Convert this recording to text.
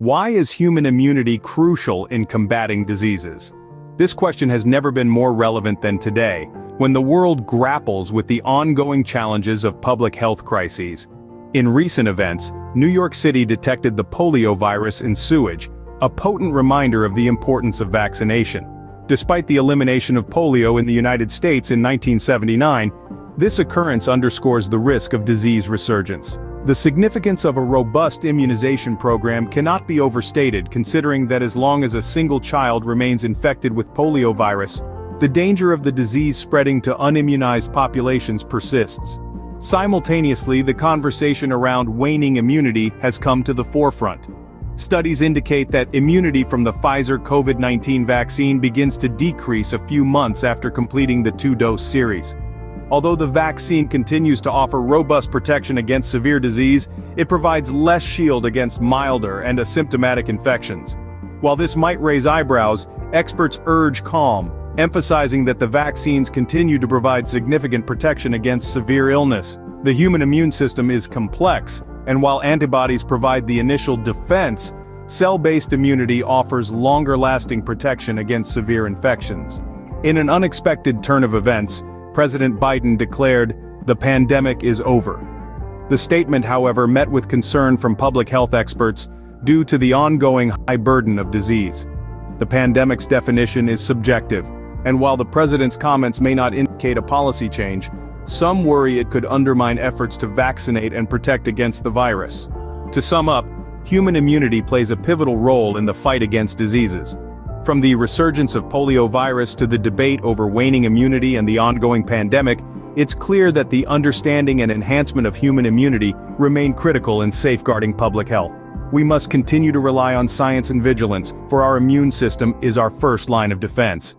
Why is human immunity crucial in combating diseases? This question has never been more relevant than today, when the world grapples with the ongoing challenges of public health crises. In recent events, New York City detected the polio virus in sewage, a potent reminder of the importance of vaccination. Despite the elimination of polio in the United States in 1979, this occurrence underscores the risk of disease resurgence. The significance of a robust immunization program cannot be overstated considering that as long as a single child remains infected with poliovirus, the danger of the disease spreading to unimmunized populations persists. Simultaneously the conversation around waning immunity has come to the forefront. Studies indicate that immunity from the Pfizer COVID-19 vaccine begins to decrease a few months after completing the two-dose series. Although the vaccine continues to offer robust protection against severe disease, it provides less shield against milder and asymptomatic infections. While this might raise eyebrows, experts urge calm, emphasizing that the vaccines continue to provide significant protection against severe illness. The human immune system is complex, and while antibodies provide the initial defense, cell-based immunity offers longer-lasting protection against severe infections. In an unexpected turn of events, President Biden declared, the pandemic is over. The statement however met with concern from public health experts due to the ongoing high burden of disease. The pandemic's definition is subjective, and while the president's comments may not indicate a policy change, some worry it could undermine efforts to vaccinate and protect against the virus. To sum up, human immunity plays a pivotal role in the fight against diseases. From the resurgence of poliovirus to the debate over waning immunity and the ongoing pandemic, it's clear that the understanding and enhancement of human immunity remain critical in safeguarding public health. We must continue to rely on science and vigilance, for our immune system is our first line of defense.